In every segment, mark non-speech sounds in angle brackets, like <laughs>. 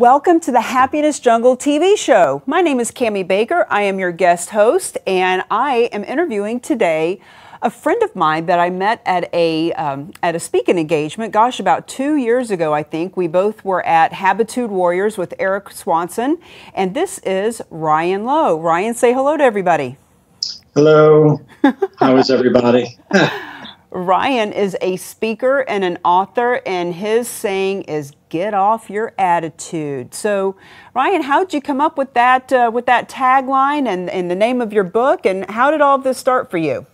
Welcome to the Happiness Jungle TV show. My name is Cami Baker. I am your guest host, and I am interviewing today a friend of mine that I met at a um, at a speaking engagement. Gosh, about two years ago, I think we both were at Habitude Warriors with Erik Swanson, and this is Ryan Lowe. Ryan, say hello to everybody. Hello. How is everybody? <laughs> Ryan is a speaker and an author, and his saying is "Get off your attitude." So, Ryan, how did you come up with that uh, with that tagline and, and the name of your book, and how did all of this start for you?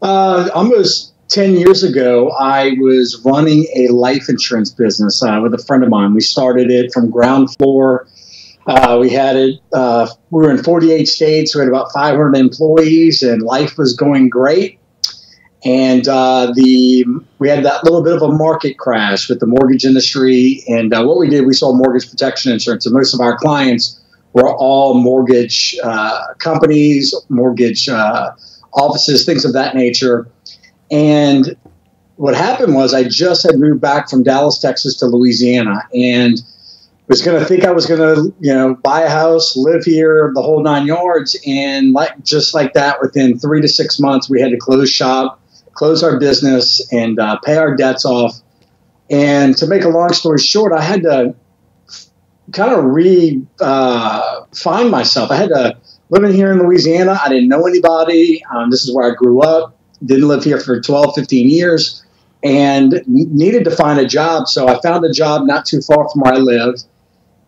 Uh, almost ten years ago, I was running a life insurance business uh, with a friend of mine. We started it from ground floor. Uh, we had it. Uh, we were in 48 states. We had about 500 employees, and life was going great and uh, the we had that little bit of a market crash with the mortgage industry. And uh, what we did, we sold mortgage protection insurance, and most of our clients were all mortgage uh, companies, mortgage uh, offices, things of that nature. And what happened was, I just had moved back from Dallas, Texas, to Louisiana, and was going to think I was going to, you know, buy a house, live here, the whole nine yards, and like just like that, within three to six months, we had to close shop close our business, and uh, pay our debts off. And to make a long story short, I had to kind of re uh, find myself. I had to live in here in Louisiana. I didn't know anybody. Um, this is where I grew up. Didn't live here for 12, 15 years and needed to find a job. So I found a job not too far from where I lived.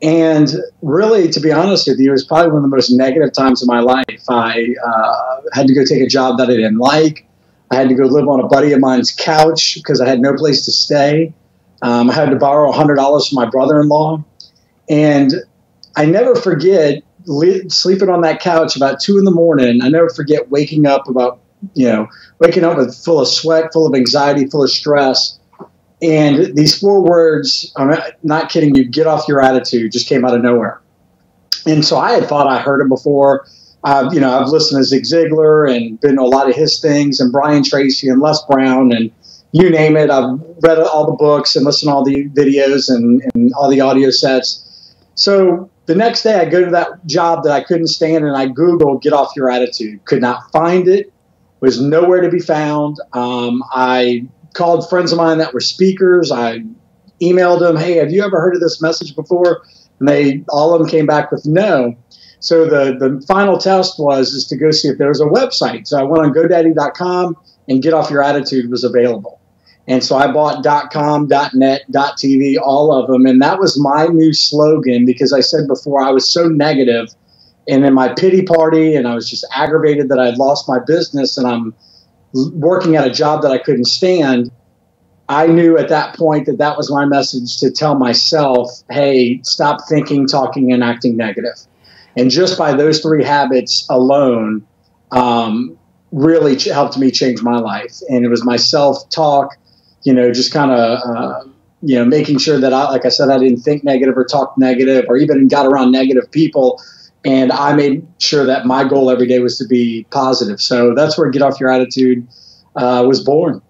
And really, to be honest with you, it was probably one of the most negative times of my life. I uh, had to go take a job that I didn't like. I had to go live on a buddy of mine's couch because I had no place to stay. Um, I had to borrow $100 from my brother in law. And I never forget li- sleeping on that couch about two in the morning. I never forget waking up about, you know, waking up with full of sweat, full of anxiety, full of stress. And these four words, I'm not kidding you, get off your attitude, just came out of nowhere. And so I had thought I heard it before. I've, you know, I've listened to Zig Ziglar and been to a lot of his things and Brian Tracy and Les Brown and you name it. I've read all the books and listened to all the videos and, and all the audio sets. So the next day I go to that job that I couldn't stand and I Google get off your attitude. Could not find it. Was nowhere to be found. Um, I called friends of mine that were speakers. I emailed them, hey, have you ever heard of this message before? And they all of them came back with no. So the, the final test was is to go see if there was a website. So I went on GoDaddy.com and Get Off Your Attitude was available. And so I bought .com, .net, .tv, all of them, and that was my new slogan because I said before I was so negative, and in my pity party, and I was just aggravated that I'd lost my business, and I'm working at a job that I couldn't stand. I knew at that point that that was my message to tell myself, "Hey, stop thinking, talking, and acting negative." And just by those three habits alone, um, really ch- helped me change my life. And it was my self talk, you know, just kind of, uh, you know, making sure that I, like I said, I didn't think negative or talk negative or even got around negative people. And I made sure that my goal every day was to be positive. So that's where Get Off Your Attitude uh, was born.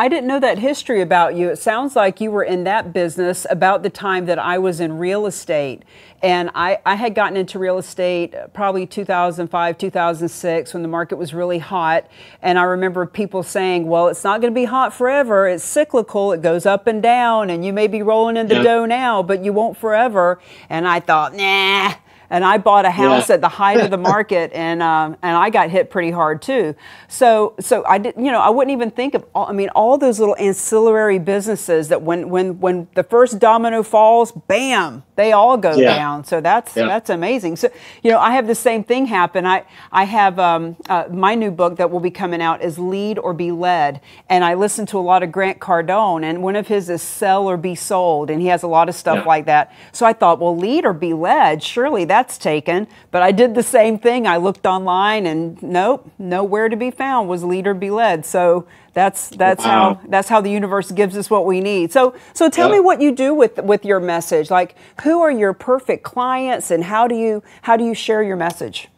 I didn't know that history about you. It sounds like you were in that business about the time that I was in real estate. And I, I had gotten into real estate uh, probably 2005, 2006 when the market was really hot. And I remember people saying, well, it's not going to be hot forever. It's cyclical. It goes up and down. And you may be rolling in the yeah. dough now, but you won't forever. And I thought, nah and I bought a house yeah. at the height of the <laughs> market, and um, and I got hit pretty hard too. So so I did, you know, I wouldn't even think of. All, I mean, all those little ancillary businesses that when when when the first domino falls, bam, they all go yeah. down. So that's yeah. that's amazing. So you know, I have the same thing happen. I I have um, uh, my new book that will be coming out is Lead or Be Led, and I listen to a lot of Grant Cardone, and one of his is Sell or Be Sold, and he has a lot of stuff like that. So I thought, well, lead or be led, surely that that's taken. But I did the same thing. I looked online and nope, nowhere to be found was lead or be led. So that's that's wow. how that's how the universe gives us what we need. So so tell me what you do with with your message. Like who are your perfect clients and how do you how do you share your message?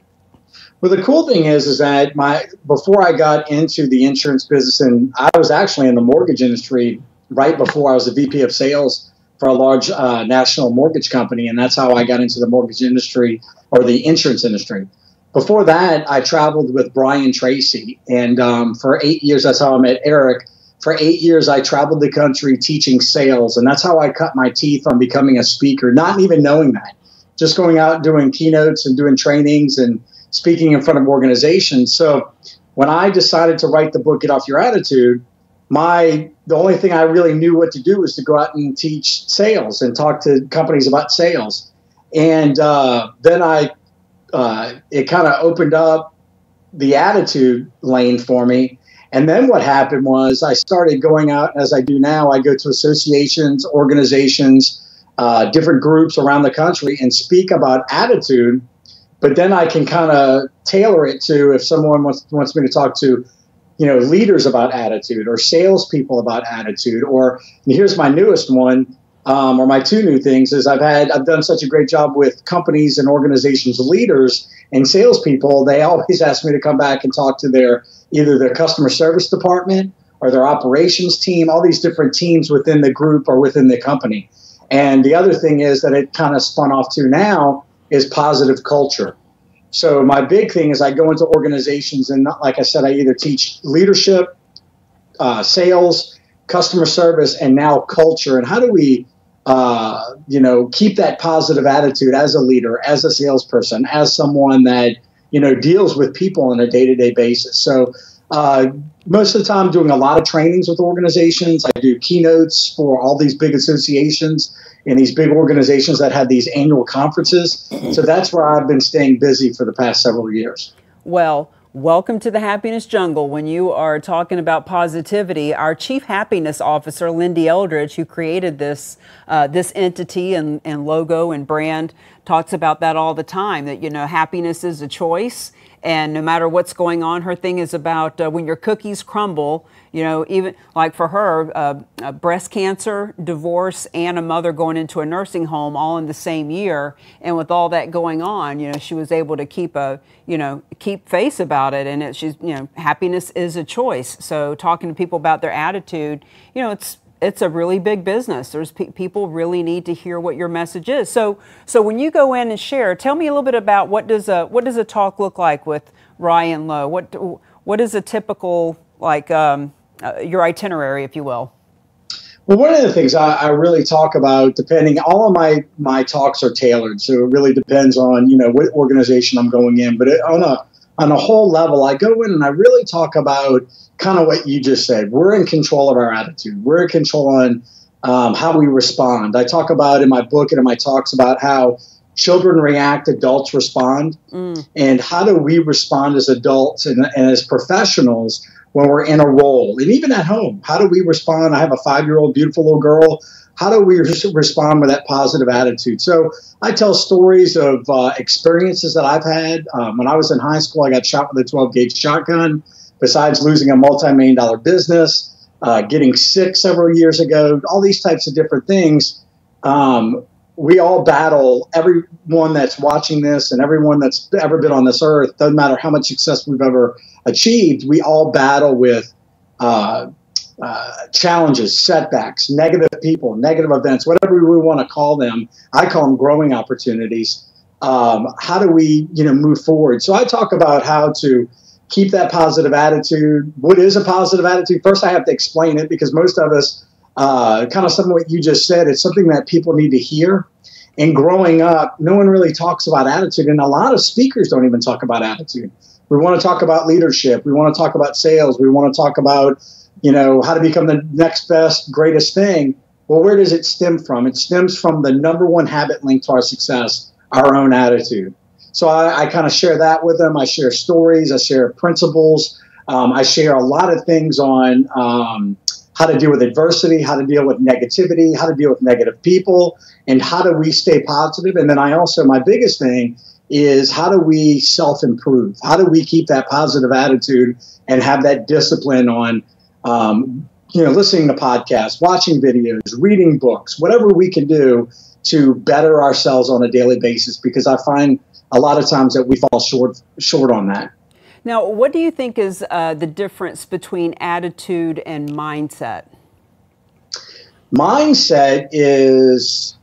Well, the cool thing is, is that my before I got into the insurance business, and I was actually in the mortgage industry right before I was a VP of sales for a large uh, national mortgage company, and that's how I got into the mortgage industry or the insurance industry. Before that, I traveled with Brian Tracy, and um, for eight years, that's how I met Eric. For eight years, I traveled the country teaching sales, and that's how I cut my teeth on becoming a speaker, not even knowing that. Just going out doing keynotes and doing trainings and speaking in front of organizations. So when I decided to write the book Get Off Your Attitude, my the only thing I really knew what to do was to go out and teach sales and talk to companies about sales. And uh, then I uh, it kind of opened up the attitude lane for me. And then what happened was I started going out as I do now. I go to associations, organizations, uh, different groups around the country and speak about attitude but then I can kind of tailor it to if someone wants, wants me to talk to, you know, leaders about attitude or salespeople about attitude. Or here's my newest one, um, or my two new things is I've had I've done such a great job with companies and organizations leaders and salespeople. They always <laughs> ask me to come back and talk to their either their customer service department or their operations team, all these different teams within the group or within the company. And the other thing is that it kind of spun off to now is positive culture. So my big thing is I go into organizations and like I said, I either teach leadership, uh, sales, customer service, and now culture. And how do we, uh, you know, keep that positive attitude as a leader, as a salesperson, as someone that you know deals with people on a day-to-day basis. So uh, most of the time, doing a lot of trainings with organizations. I do keynotes for all these big associations and these big organizations that have these annual conferences. So that's where I've been staying busy for the past several years. Well, Welcome to the happiness jungle. When you are talking about positivity, our chief happiness officer, Lyn-Dee Eldridge, who created this uh, this entity and, and logo and brand, talks about that all the time. That you know, happiness is a choice, and no matter what's going on, her thing is about uh, when your cookies crumble, you know, even like for her, uh, uh, breast cancer, divorce, and a mother going into a nursing home all in the same year. And with all that going on, you know, she was able to keep a, you know, keep face about it. And it, she's, you know, happiness is a choice. So talking to people about their attitude, you know, it's, it's a really big business. There's pe- people really need to hear what your message is. So, so when you go in and share, tell me a little bit about what does a what does a talk look like with Ryan Lowe? What what is a typical like um, uh, your itinerary, if you will? Well, one of the things I, I, really talk about, depending, all of my my talks are tailored, so it really depends on you know what organization I'm going in. But it, on a on a whole level, I go in and I really talk about kind of what you just said. We're in control of our attitude. We're in control on um, how we respond. I talk about in my book and in my talks about how children react, adults respond, mm. and how do we respond as adults and, and as professionals when we're in a role and even at home how do we respond i have a five year old beautiful little girl how do we respond with that positive attitude? So i tell stories of uh, experiences that i've had. Um, when i was in high school i got shot with a 12 gauge shotgun. Besides losing a multi-million dollar business uh, getting sick several years ago all these types of different things um, we all battle everyone that's watching this and everyone that's ever been on this earth. Doesn't matter how much success we've ever achieved we all battle with uh, uh, challenges setbacks negative people negative events whatever we want to call them i call them growing opportunities um, how do we you know move forward so i talk about how to keep that positive attitude what is a positive attitude first i have to explain it because most of us uh, kind of some of what you just said. It's something that people need to hear. And growing up, no one really talks about attitude, and a lot of speakers don't even talk about attitude. We want to talk about leadership. We want to talk about sales. We want to talk about, you know, how to become the next best, greatest thing. Well, where does it stem from? It stems from the number one habit linked to our success, our own attitude. So I, I kind of share that with them. I share stories. I share principles. Um, I share a lot of things on um, how to deal with adversity, how to deal with negativity, how to deal with negative people, and how do we stay positive. And then I also, my biggest thing is how do we self improve? How do we keep that positive attitude and have that discipline on, um, you know, listening to podcasts, watching videos, reading books, whatever we can do to better ourselves on a daily basis? Because I find a lot of times that we fall short short on that. Now, what do you think is uh, the difference between attitude and mindset? Mindset is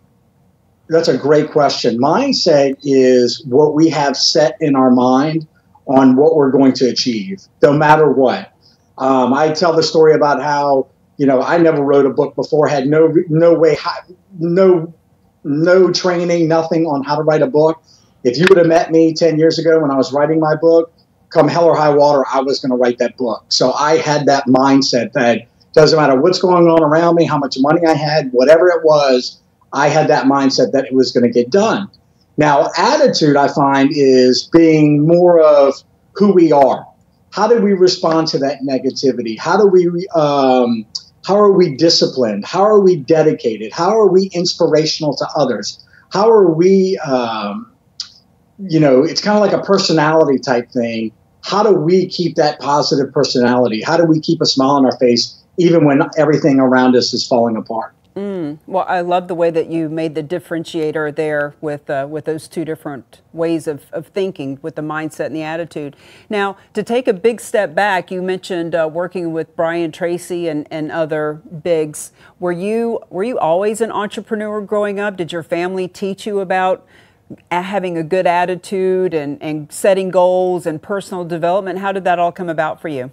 that's a great question. Mindset is what we have set in our mind on what we're going to achieve, no matter what. Um, I tell the story about how you know I never wrote a book before, had no no way, no no training, nothing on how to write a book. If you would have met me ten years ago when I was writing my book, come hell or high water, I was going to write that book. So I had that mindset that doesn't matter what's going on around me, how much money I had, whatever it was, I had that mindset that it was going to get done. Now, attitude, I find, is being more of who we are. How do we respond to that negativity? How do we, um, how are we disciplined? How are we dedicated? How are we inspirational to others? How are we, um, you know, it's kind of like a personality type thing. How do we keep that positive personality? How do we keep a smile on our face even when everything around us is falling apart? Mm, well, I love the way that you made the differentiator there with uh, with those two different ways of, of thinking, with the mindset and the attitude. Now, to take a big step back, you mentioned uh, working with Brian Tracy and, and other bigs. Were you were you always an entrepreneur growing up? Did your family teach you about having a good attitude and, and setting goals and personal development? How did that all come about for you?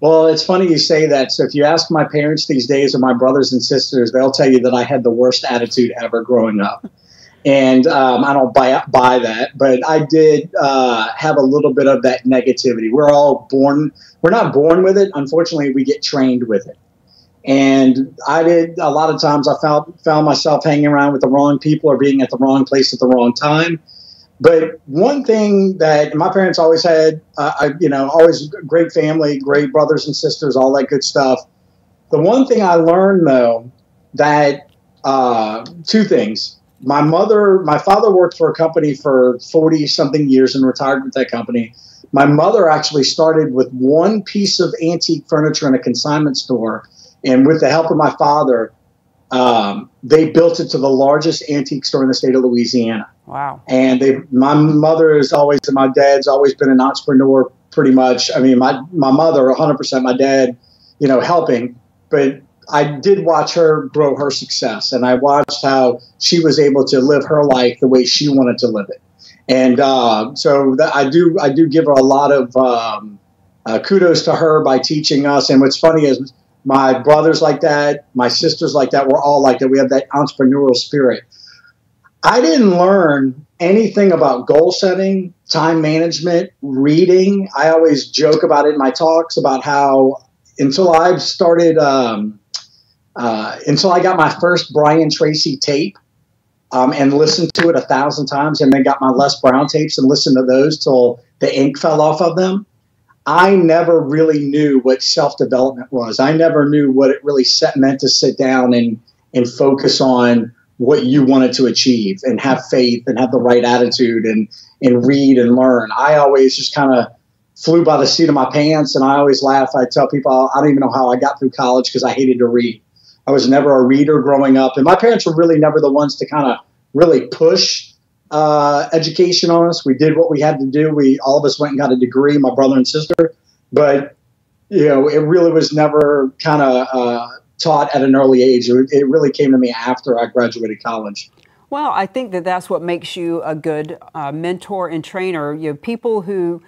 Well, it's funny you say that. So if you ask my parents these days or my brothers and sisters, they'll tell you that I had the worst attitude ever growing up. And um, I don't buy buy that, but I did uh, have a little bit of that negativity. We're all born. We're not born with it. Unfortunately, we get trained with it. And I did a lot of times. I found found myself hanging around with the wrong people or being at the wrong place at the wrong time. But one thing that my parents always had, uh, I, you know, always great family, great brothers and sisters, all that good stuff. The one thing I learned though that uh, two things. My mother, my father worked for a company for 40 something years and retired with that company. My mother actually started with one piece of antique furniture in a consignment store. And with the help of my father, um, they built it to the largest antique store in the state of Louisiana. Wow. And they, my mother is always, my dad's always been an entrepreneur pretty much. I mean, my, my mother, 100%, my dad, you know, helping. But I did watch her grow her success, and I watched how she was able to live her life the way she wanted to live it. And uh, so I do, I do give her a lot of um, uh, kudos to her by teaching us. And what's funny is my brothers like that, my sisters like that. We're all like that. We have that entrepreneurial spirit. I didn't learn anything about goal setting, time management, reading. I always joke about it in my talks about how until I started, um, uh, until I got my first Brian Tracy tape um, and listened to it a thousand times, and then got my Les Brown tapes and listened to those till the ink fell off of them. I never really knew what self development was. I never knew what it really set, meant to sit down and and focus on what you wanted to achieve and have faith and have the right attitude and and read and learn. I always just kind of flew by the seat of my pants and I always laugh. I tell people I don't even know how I got through college because I hated to read. I was never a reader growing up, and my parents were really never the ones to kind of really push uh, education on us. We did what we had to do. We all of us went and got a degree, my brother and sister, but you know, it really was never kind of uh, taught at an early age. It, it really came to me after I graduated college. Well, I think that that's what makes you a good uh, mentor and trainer. You know, people who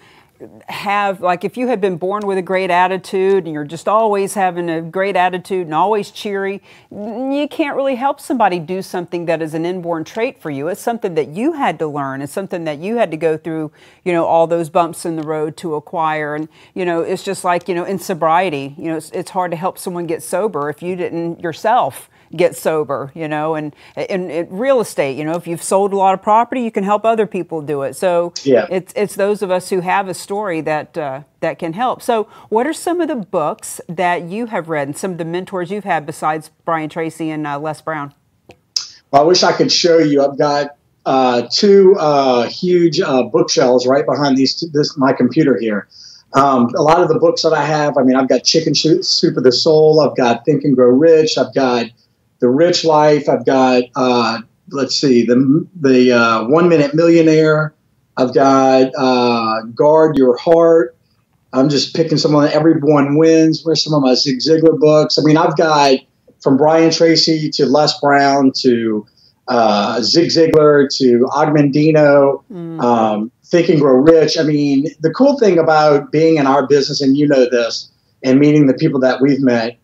have like if you had been born with a great attitude and you're just always having a great attitude and always cheery you can't really help somebody do something that is an inborn trait for you. It's something that you had to learn. It's something that you had to go through you know all those bumps in the road to acquire. And you know it's just like you know in sobriety you know it's, it's hard to help someone get sober if you didn't yourself get sober, you know, and in real estate, you know, if you've sold a lot of property, you can help other people do it. So yeah. it's it's those of us who have a story that uh, that can help. So what are some of the books that you have read and some of the mentors you've had besides Brian Tracy and uh, Les Brown? Well, I wish I could show you. I've got uh, two uh, huge uh, bookshelves right behind these two, this my computer here. Um, a lot of the books that I have, I mean, I've got Chicken Soup of the Soul, I've got Think and Grow Rich, I've got the Rich Life. I've got uh, let's see the the uh, One Minute Millionaire. I've got uh, Guard Your Heart. I'm just picking some of Everyone Wins. Where's some of my Zig Ziglar books? I mean, I've got from Brian Tracy to Les Brown to uh, Zig Ziglar to Og Mandino, mm. um, Think and Grow Rich. I mean, the cool thing about being in our business, and you know this, and meeting the people that we've met,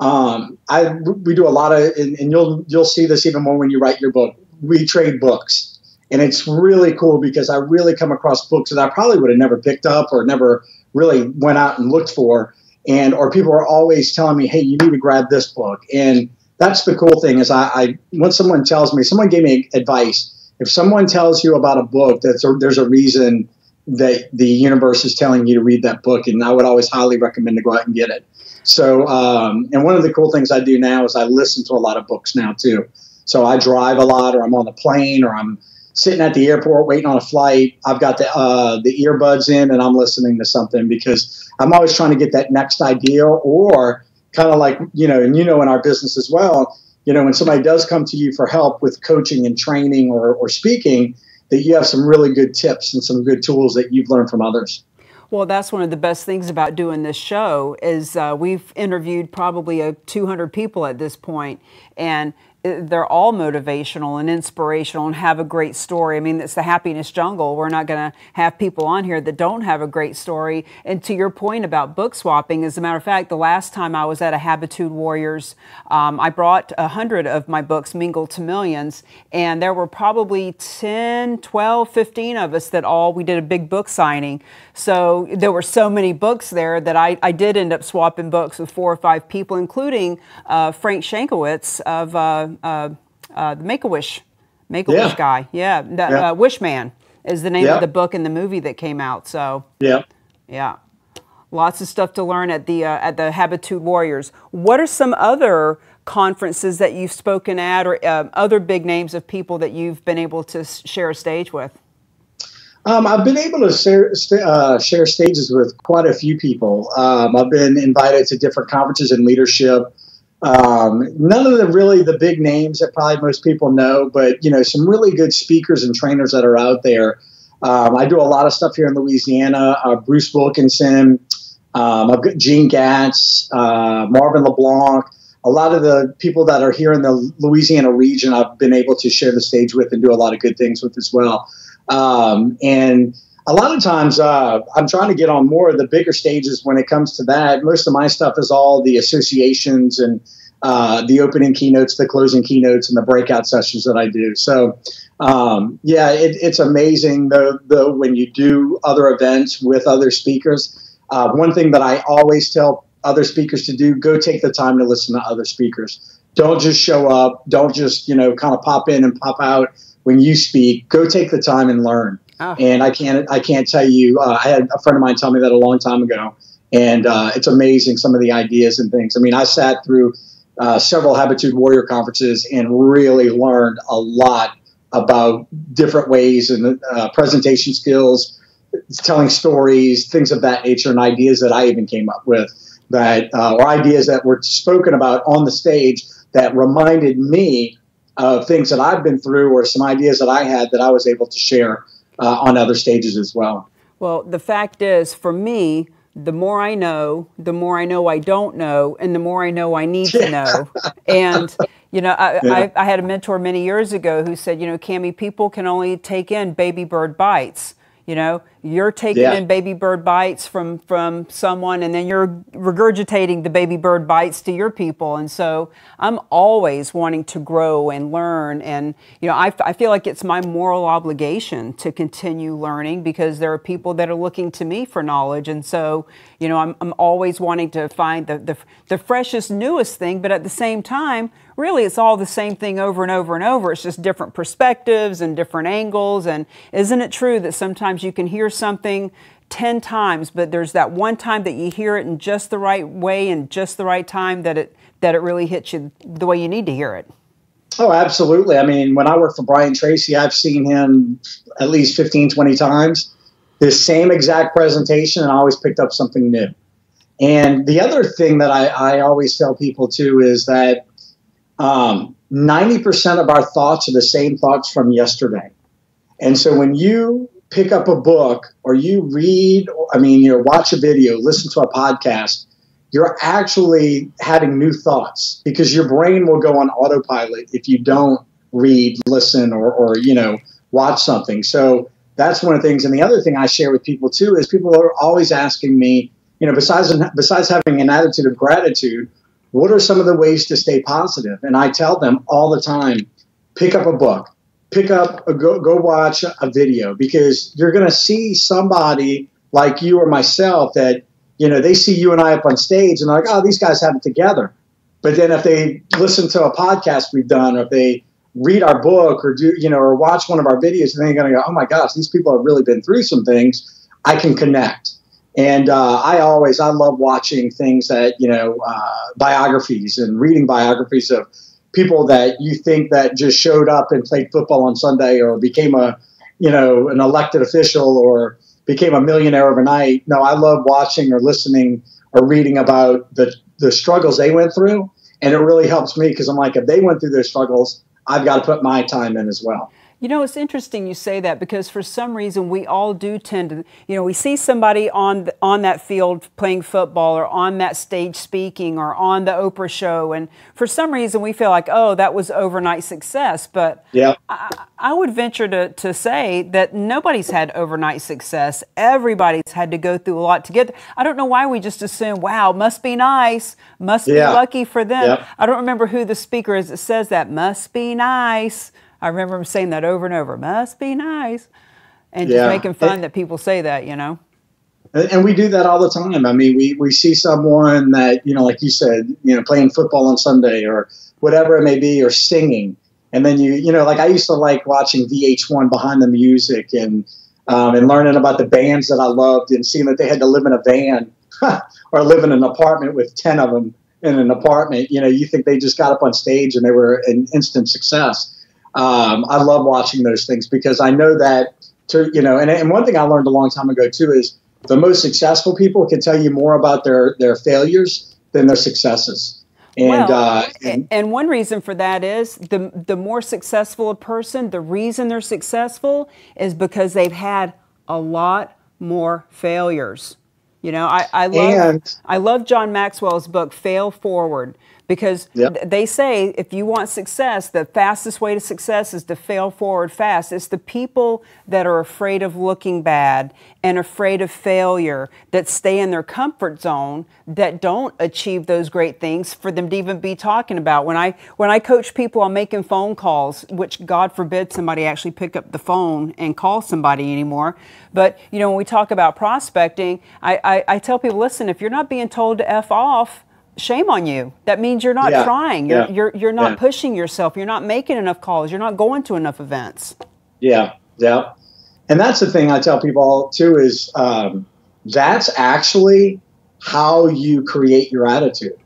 um, I we do a lot of, and, and you'll you'll see this even more when you write your book. We trade books, and it's really cool because I really come across books that I probably would have never picked up or never really went out and looked for, and or people are always telling me, "Hey, you need to grab this book," and that's the cool thing is I, I when someone tells me, someone gave me advice. If someone tells you about a book, that's a, there's a reason that the universe is telling you to read that book, and I would always highly recommend to go out and get it. So, um, and one of the cool things I do now is I listen to a lot of books now too. So I drive a lot, or I'm on the plane, or I'm sitting at the airport waiting on a flight. I've got the uh, the earbuds in, and I'm listening to something because I'm always trying to get that next idea, or kind of like you know, and you know, in our business as well. You know, when somebody does come to you for help with coaching and training or, or speaking, that you have some really good tips and some good tools that you've learned from others. Well, that's one of the best things about doing this show is uh, we've interviewed probably uh, 200 people at this point, and they're all motivational and inspirational and have a great story. I mean, it's the happiness jungle. We're not going to have people on here that don't have a great story. And to your point about book swapping, as a matter of fact, the last time I was at a Habitude Warriors, um, I brought a hundred of my books, Mingle to Millions, and there were probably 10, 12, 15 of us that all, we did a big book signing. So there were so many books there that I, I did end up swapping books with four or five people, including uh, Frank Shankwitz of uh, the Make a Wish, Make a Wish yeah. guy. Yeah, the, yeah. Uh, Wish Man is the name yeah. of the book and the movie that came out. So yeah, yeah, lots of stuff to learn at the uh, at the Habitude Warriors. What are some other conferences that you've spoken at, or uh, other big names of people that you've been able to share a stage with? Um, I've been able to share, uh, share stages with quite a few people. Um, I've been invited to different conferences in leadership. Um, none of the really the big names that probably most people know, but you know some really good speakers and trainers that are out there. Um, I do a lot of stuff here in Louisiana. Uh, Bruce Wilkinson, um, I've got Gene Gatz, uh, Marvin LeBlanc. A lot of the people that are here in the Louisiana region, I've been able to share the stage with and do a lot of good things with as well. Um, and a lot of times uh, I'm trying to get on more of the bigger stages when it comes to that. Most of my stuff is all the associations and uh, the opening keynotes, the closing keynotes, and the breakout sessions that I do. So, um, yeah, it, it's amazing though, though when you do other events with other speakers. Uh, one thing that I always tell other speakers to do: go take the time to listen to other speakers. Don't just show up. Don't just you know kind of pop in and pop out when you speak. Go take the time and learn. Oh. And I can't I can't tell you. Uh, I had a friend of mine tell me that a long time ago, and uh, it's amazing some of the ideas and things. I mean, I sat through uh, several Habitude Warrior conferences and really learned a lot about different ways and uh, presentation skills, telling stories, things of that nature, and ideas that I even came up with that uh, or ideas that were spoken about on the stage that reminded me of things that I've been through or some ideas that I had that I was able to share uh, on other stages as well. Well, the fact is, for me, the more I know, the more I know I don't know, and the more I know I need to know. <laughs> and you know, I, yeah. I, I, had a mentor many years ago who said, you know, Cami, people can only take in baby bird bites. You know, you're taking yeah. in baby bird bites from from someone, and then you're regurgitating the baby bird bites to your people. And so I'm always wanting to grow and learn. And you know, I, I feel like it's my moral obligation to continue learning because there are people that are looking to me for knowledge. And so, you know, I'm I'm always wanting to find the the, the freshest, newest thing. But at the same time, really it's all the same thing over and over and over. It's just different perspectives and different angles. And isn't it true that sometimes you can hear something 10 times, but there's that one time that you hear it in just the right way and just the right time that it that it really hits you the way you need to hear it. Oh, absolutely. I mean, when I work for Brian Tracy, I've seen him at least 15, 20 times. The same exact presentation, and I always picked up something new. And the other thing that I, I always tell people too is that um, 90% of our thoughts are the same thoughts from yesterday. And so when you pick up a book or you read, I mean, you know, watch a video, listen to a podcast, you're actually having new thoughts because your brain will go on autopilot if you don't read, listen, or, or you know, watch something. So that's one of the things. And the other thing I share with people too is people are always asking me, you know, besides besides having an attitude of gratitude, what are some of the ways to stay positive? And I tell them all the time, pick up a book, pick up a go go watch a video because you're going to see somebody like you or myself that you know they see you and I up on stage and they're like, oh, these guys have it together. But then if they listen to a podcast we've done, or if they read our book or do you know or watch one of our videos and then you're going to go oh my gosh these people have really been through some things i can connect and uh, i always i love watching things that you know uh, biographies and reading biographies of people that you think that just showed up and played football on sunday or became a you know an elected official or became a millionaire overnight no i love watching or listening or reading about the the struggles they went through and it really helps me because i'm like if they went through their struggles I've got to put my time in as well. You know, it's interesting you say that because for some reason we all do tend to, you know, we see somebody on the, on that field playing football or on that stage speaking or on the Oprah show, and for some reason we feel like, oh, that was overnight success. But yeah, I, I would venture to, to say that nobody's had overnight success. Everybody's had to go through a lot to get. I don't know why we just assume, wow, must be nice, must yeah. be lucky for them. Yep. I don't remember who the speaker is that says that. Must be nice. I remember him saying that over and over. Must be nice, and yeah. just making fun it, that people say that. You know. And we do that all the time. I mean, we, we see someone that, you know, like you said, you know, playing football on Sunday or whatever it may be, or singing. And then you, you know, like I used to like watching VH1 behind the music and, um, and learning about the bands that I loved and seeing that they had to live in a van <laughs> or live in an apartment with 10 of them in an apartment. You know, you think they just got up on stage and they were an instant success um, I love watching those things because I know that to you know, and, and one thing I learned a long time ago too is the most successful people can tell you more about their their failures than their successes. And, well, uh, and, and one reason for that is the the more successful a person, the reason they're successful is because they've had a lot more failures. You know, I, I love and, I love John Maxwell's book Fail Forward because yep. they say if you want success, the fastest way to success is to fail forward fast. It's the people that are afraid of looking bad and afraid of failure that stay in their comfort zone that don't achieve those great things for them to even be talking about. When I when I coach people on making phone calls, which God forbid somebody actually pick up the phone and call somebody anymore. But you know, when we talk about prospecting, I, I, I tell people, listen, if you're not being told to F off, shame on you. That means you're not yeah. trying. You're, yeah. you're, you're not yeah. pushing yourself. You're not making enough calls. You're not going to enough events. Yeah, yeah. And that's the thing I tell people too is um, that's actually how you create your attitude.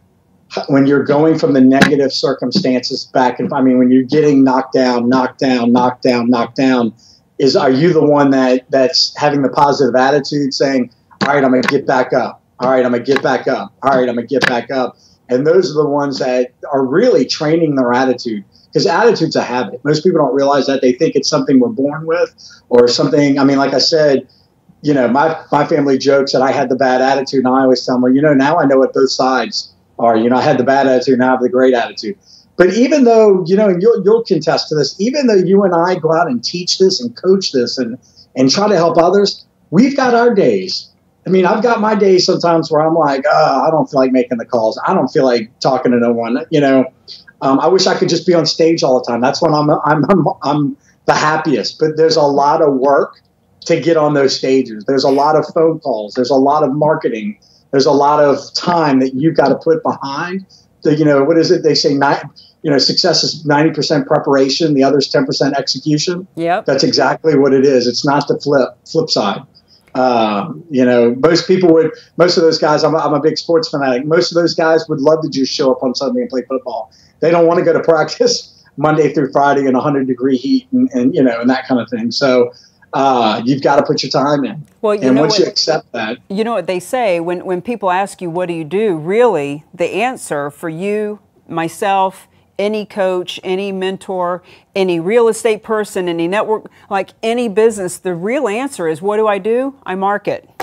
When you're going from the negative circumstances back, and I mean, when you're getting knocked down, knocked down, knocked down, knocked down, is are you the one that that's having the positive attitude, saying, "All right, I'm going to get back up. All right, I'm going to get back up. All right, I'm going to get back up. And those are the ones that are really training their attitude because attitude's a habit. Most people don't realize that. They think it's something we're born with or something. I mean, like I said, you know, my, my family jokes that I had the bad attitude. And I always tell them, well, you know, now I know what both sides are. You know, I had the bad attitude, now I have the great attitude. But even though, you know, you'll, you'll contest to this, even though you and I go out and teach this and coach this and, and try to help others, we've got our days I mean, I've got my days sometimes where I'm like, oh, I don't feel like making the calls. I don't feel like talking to no one. You know, um, I wish I could just be on stage all the time. That's when I'm, I'm, I'm, I'm the happiest. But there's a lot of work to get on those stages. There's a lot of phone calls. There's a lot of marketing. There's a lot of time that you've got to put behind. The, you know, what is it? They say nine, you know, success is 90% preparation. The other is 10% execution. Yep. That's exactly what it is. It's not the flip, flip side. Um, you know, most people would, most of those guys, I'm a, I'm a big sports fanatic. Most of those guys would love to just show up on Sunday and play football. They don't want to go to <laughs> practice Monday through Friday in 100 degree heat and, and you know, and that kind of thing. So, uh, you've got to put your time in. Well, you and know once what, you accept that, you know what they say when when people ask you what do you do, really the answer for you, myself, any coach, any mentor, any real estate person, any network, like any business, the real answer is what do I do? I market.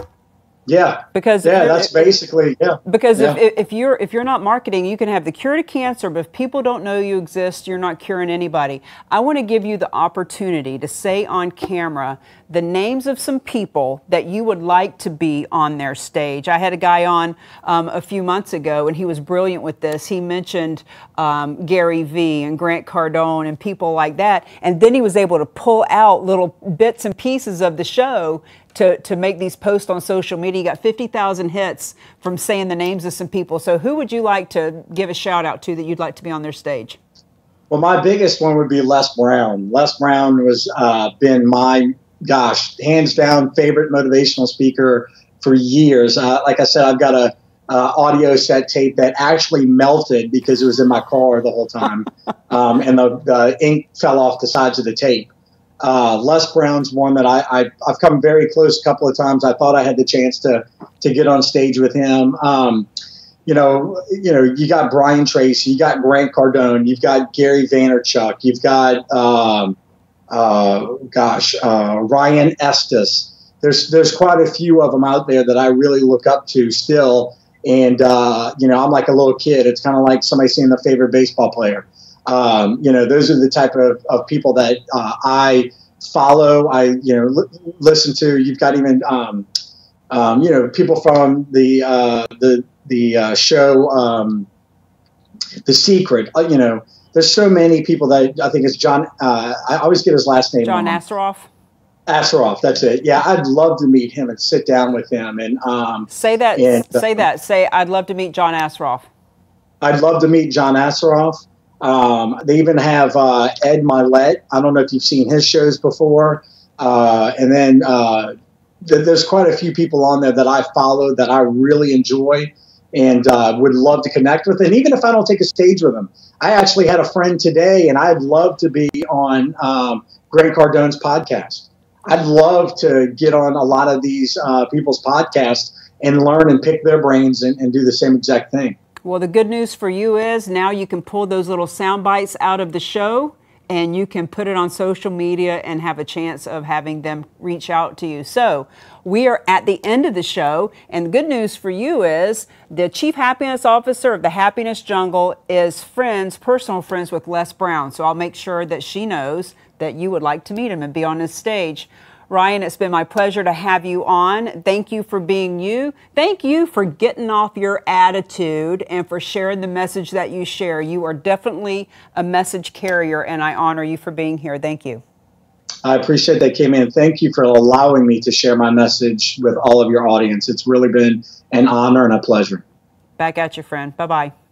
Yeah. Because yeah, that's basically yeah. Because yeah. if, if you're if you're not marketing, you can have the cure to cancer, but if people don't know you exist, you're not curing anybody. I want to give you the opportunity to say on camera the names of some people that you would like to be on their stage. I had a guy on um, a few months ago, and he was brilliant with this. He mentioned um, Gary Vee and Grant Cardone and people like that, and then he was able to pull out little bits and pieces of the show to, to make these posts on social media. You got 50,000 hits from saying the names of some people. So, who would you like to give a shout out to that you'd like to be on their stage? Well, my biggest one would be Les Brown. Les Brown was uh, been my gosh, hands down favorite motivational speaker for years. Uh, like I said, I've got a uh, audio set tape that actually melted because it was in my car the whole time, <laughs> um, and the, the ink fell off the sides of the tape. Uh, Les Brown's one that I, I have come very close a couple of times. I thought I had the chance to to get on stage with him. Um, you know, you know, you got Brian Tracy, you got Grant Cardone, you've got Gary Vaynerchuk, you've got um, uh, gosh, uh, Ryan Estis. There's there's quite a few of them out there that I really look up to still. And uh, you know, I'm like a little kid. It's kind of like somebody seeing their favorite baseball player. Um, you know, those are the type of, of people that uh, I follow. I you know l- listen to. You've got even um, um, you know people from the uh, the the uh, show um, The Secret. Uh, you know, there's so many people that I think it's John. Uh, I always get his last name. John Assaraf. Assaraf, that's it. Yeah, I'd love to meet him and sit down with him and um, say that. And, say uh, that. Say I'd love to meet John Assaraf. I'd love to meet John Assaraf. Um, they even have uh, Ed Mylett. I don't know if you've seen his shows before. Uh, and then uh, th- there's quite a few people on there that I follow that I really enjoy and uh, would love to connect with. And even if I don't take a stage with them, I actually had a friend today, and I'd love to be on um, Grant Cardone's podcast. I'd love to get on a lot of these uh, people's podcasts and learn and pick their brains and, and do the same exact thing. Well, the good news for you is now you can pull those little sound bites out of the show and you can put it on social media and have a chance of having them reach out to you. So, we are at the end of the show, and the good news for you is the Chief Happiness Officer of the Happiness Jungle is friends, personal friends with Les Brown. So, I'll make sure that she knows that you would like to meet him and be on his stage. Ryan, it's been my pleasure to have you on. Thank you for being you. Thank you for getting off your attitude and for sharing the message that you share. You are definitely a message carrier, and I honor you for being here. Thank you. I appreciate that, Cami. Thank you for allowing me to share my message with all of your audience. It's really been an honor and a pleasure. Back at you, friend. Bye bye.